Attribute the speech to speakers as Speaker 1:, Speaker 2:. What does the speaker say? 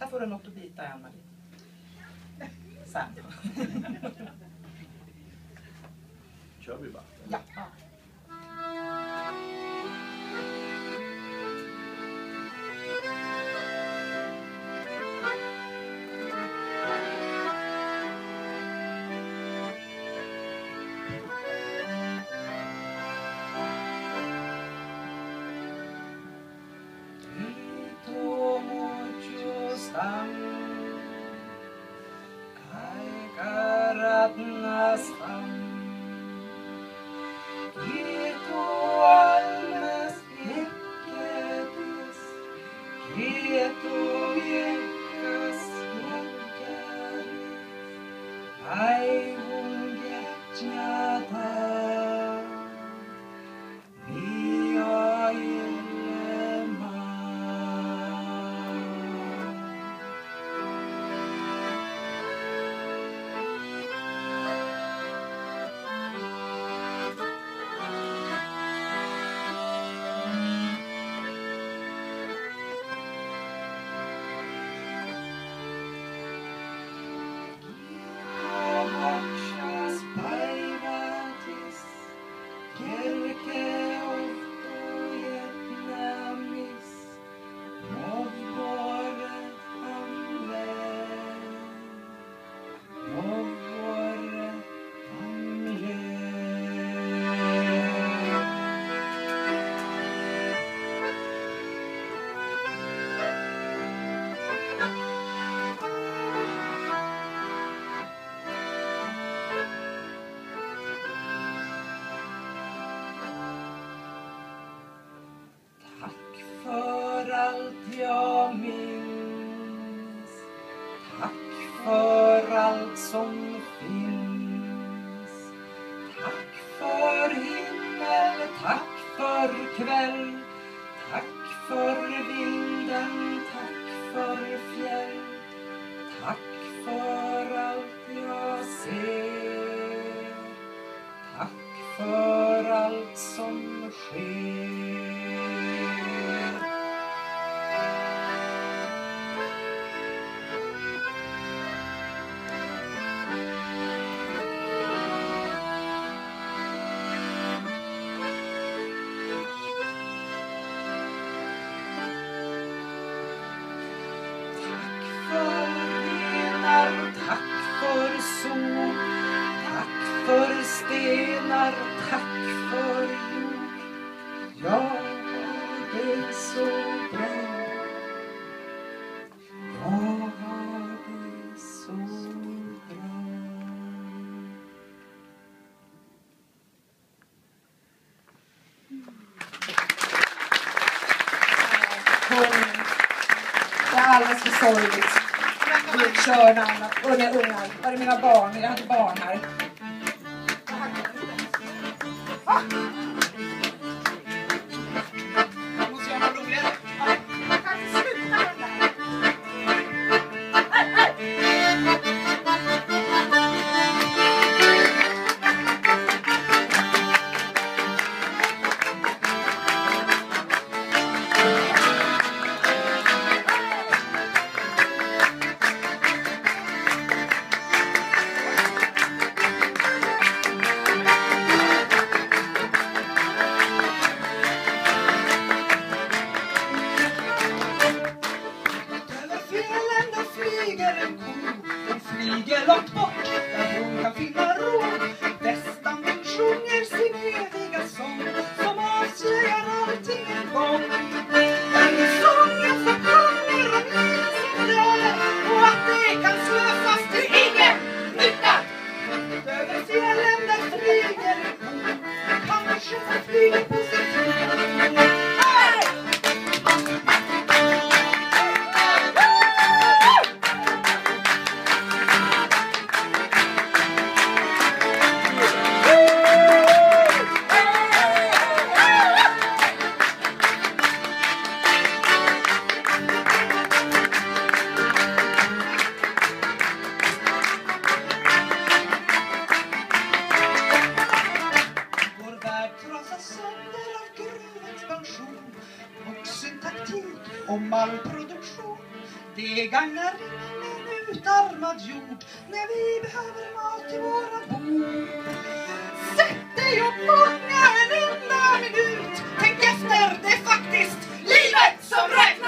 Speaker 1: Här får du något att bita i, Ann-Marie. Sen.
Speaker 2: Kör vi bara.
Speaker 1: Ja. Ito نسخا Kiitu almas pitkėtis, kietu vienas munkelis, aivungė čia. Allt jag minns. Tack för allt som finns. Tack för himmel, tack för kväll. Tack för vinden, tack för fjäll. Tack för allt stenar, tack för jord har det så bra har det så bra.
Speaker 3: Det är alldeles för sorgligt. Vi kör namnet. Unga, unga. Var är mina barn? Jag hade barn här.
Speaker 1: Ah! happy birthday. och malmproduktion. Det
Speaker 4: gagnar ingen utarmad jord när vi behöver mat till våra bord. Sätt dig och fånga en enda minut. Tänk efter, det är faktiskt livet som räknas.